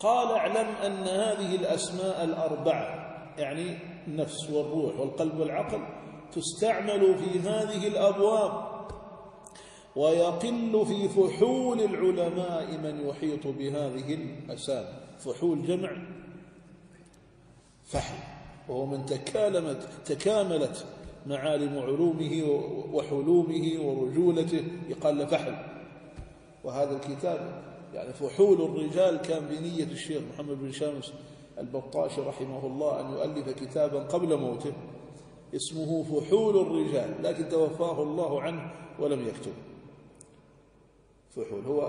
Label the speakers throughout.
Speaker 1: قال اعلم أن هذه الأسماء الأربعة يعني النفس والروح والقلب والعقل تستعمل في هذه الأبواب ويقل في فحول العلماء من يحيط بهذه الأسامي. فحول جمع فحل وهو من تكالمت تكاملت معالم علومه وحلومه ورجولته. يقال له فحل. وهذا الكتاب يعني فحول الرجال كان بنية الشيخ محمد بن شامس البطاشي رحمه الله أن يؤلف كتابا قبل موته اسمه فحول الرجال لكن توفاه الله عنه ولم يكتب. فحول هو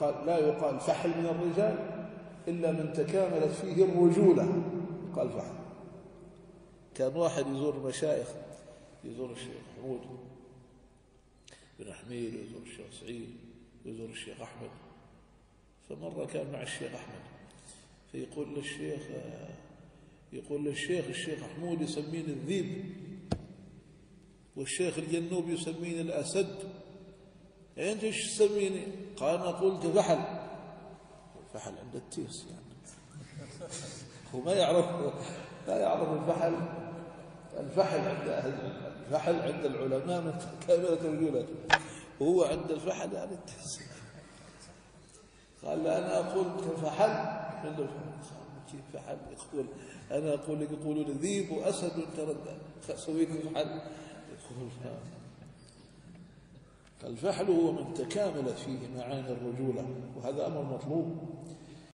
Speaker 1: قال لا يقال فحل من الرجال إلا من تكاملت فيه الرجولة قال فحل. كان واحد يزور المشايخ يزور الشيخ حمود بن حميد ويزور الشيخ سعيد ويزور الشيخ أحمد. فمرة كان مع الشيخ أحمد. فيقول للشيخ يقول للشيخ الشيخ حمود يسمين الذيب والشيخ الجنوب يسمين الأسد. انت إيش تسميني؟ قال أنا قلت فحل. فحل عند التيس يعني. هو ما يعرف لا يعرف الفحل. الفحل عند الفحل عند العلماء من كاملة الرجولة وهو عند الفحل يعني التيس. قال أنا أقول فحل. عند الفحل كيف فحل يقول. أنا أقول لك يقولون ذيب وأسد ترد سويت فحل. يقول فحل فالفحل هو من تكاملت فيه معاني الرجولة وهذا أمر مطلوب.